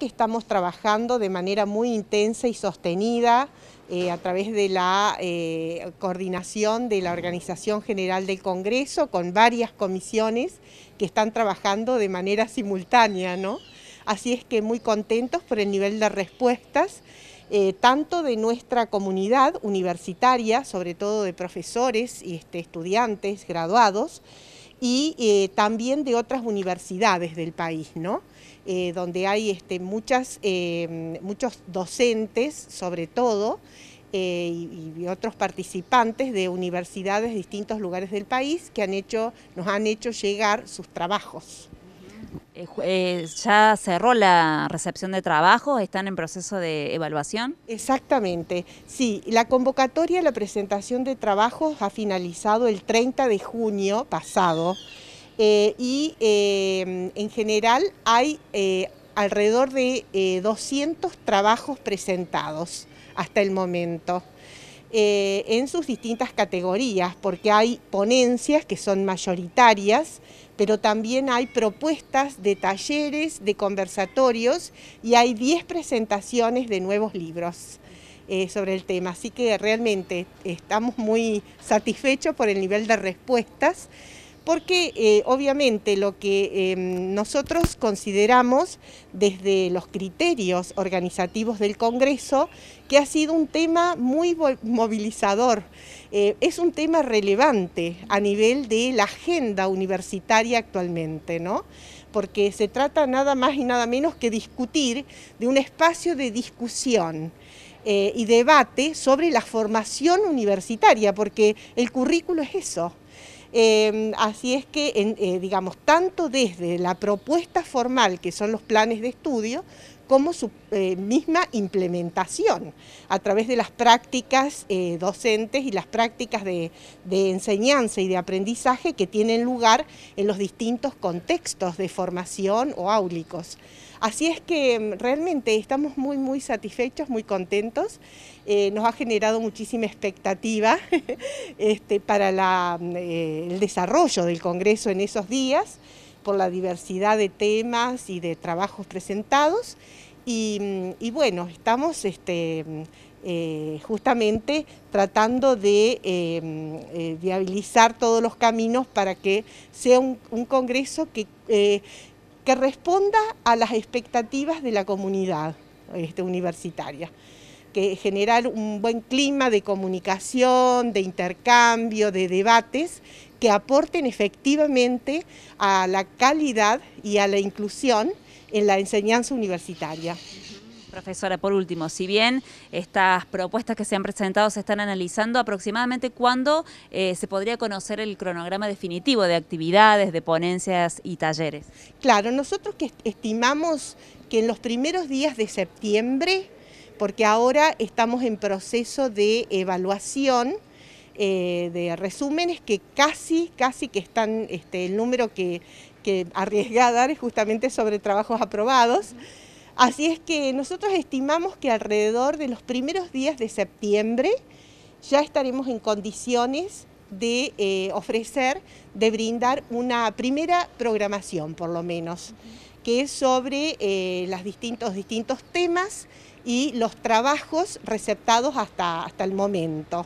que estamos trabajando de manera muy intensa y sostenida eh, a través de la eh, coordinación de la Organización General del Congreso con varias comisiones que están trabajando de manera simultánea, ¿no? Así es que muy contentos por el nivel de respuestas, eh, tanto de nuestra comunidad universitaria, sobre todo de profesores y este, estudiantes graduados, y eh, también de otras universidades del país, ¿no? Eh, donde hay este, muchas, eh, muchos docentes, sobre todo, y, y, otros participantes de universidades de distintos lugares del país que han hecho, nos han hecho llegar sus trabajos. Eh, eh, ¿Ya cerró la recepción de trabajo? ¿Están en proceso de evaluación? Exactamente, sí. La convocatoria a la presentación de trabajos ha finalizado el 30 de junio pasado eh, y en general hay alrededor de 200 trabajos presentados hasta el momento. En sus distintas categorías, porque hay ponencias que son mayoritarias, pero también hay propuestas de talleres, de conversatorios y hay 10 presentaciones de nuevos libros eh, sobre el tema. Así que realmente estamos muy satisfechos por el nivel de respuestas porque eh, obviamente lo que em, nosotros consideramos desde los criterios organizativos del Congreso, que ha sido un tema muy movilizador, eh, es un tema relevante a nivel de la agenda universitaria actualmente, ¿no? porque se trata nada más y nada menos que discutir de un espacio de discusión, eh, y debate sobre la formación universitaria, porque el currículo es eso, Em, así es que, eh, digamos, tanto desde la propuesta formal, que son los planes de estudio, como su eh, misma implementación a través de las prácticas eh, docentes y las prácticas de, enseñanza y de aprendizaje que tienen lugar en los distintos contextos de formación o áulicos. Así es que mm, realmente estamos muy, muy satisfechos, muy contentos. Eh, nos ha generado muchísima expectativa este, para mm, el desarrollo del Congreso en esos días, por la diversidad de temas y de trabajos presentados. Y, bueno, estamos este, eh, justamente tratando de viabilizar todos los caminos para que sea un, congreso que que responda a las expectativas de la comunidad este, universitaria, que generar un buen clima de comunicación, de intercambio, de debates que aporten efectivamente a la calidad y a la inclusión en la enseñanza universitaria. Profesora, por último, si bien estas propuestas que se han presentado se están analizando, aproximadamente cuándo eh, se podría conocer el cronograma definitivo de actividades, de ponencias y talleres. Claro, nosotros que estimamos que en los primeros días de septiembre, porque ahora estamos en proceso de evaluación, eh, de resúmenes que casi, casi que están, este, el número que, que arriesga a dar es justamente sobre trabajos aprobados, Así es que nosotros estimamos que alrededor de los primeros días de septiembre ya estaremos en condiciones de eh, ofrecer, de brindar una primera programación por lo menos, que es sobre eh, los distintos, distintos temas y los trabajos receptados hasta, hasta el momento.